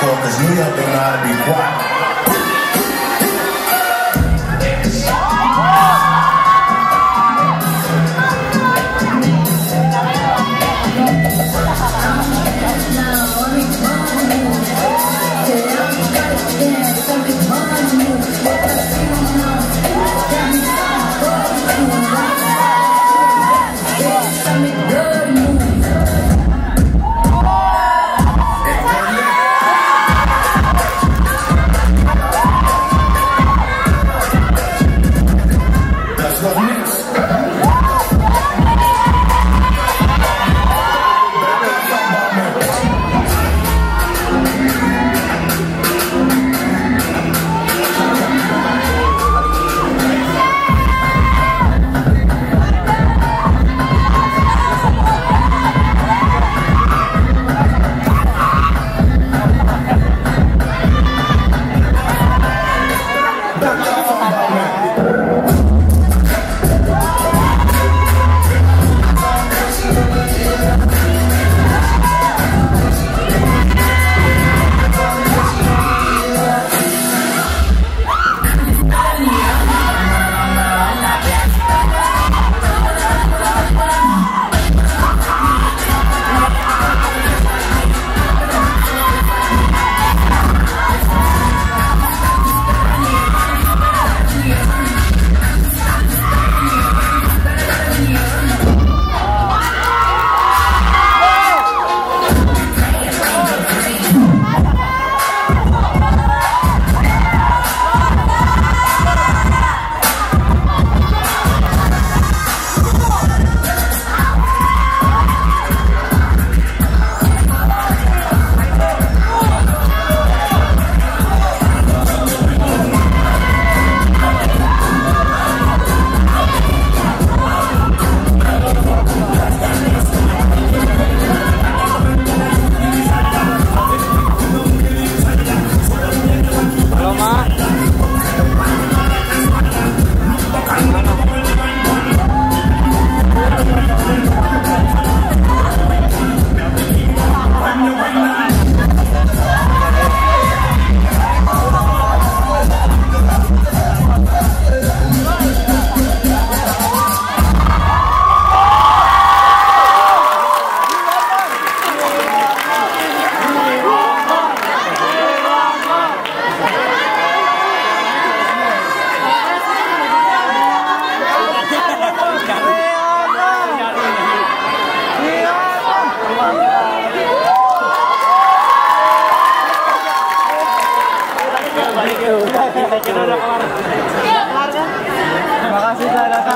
because New York don't know how to be quiet. la, la.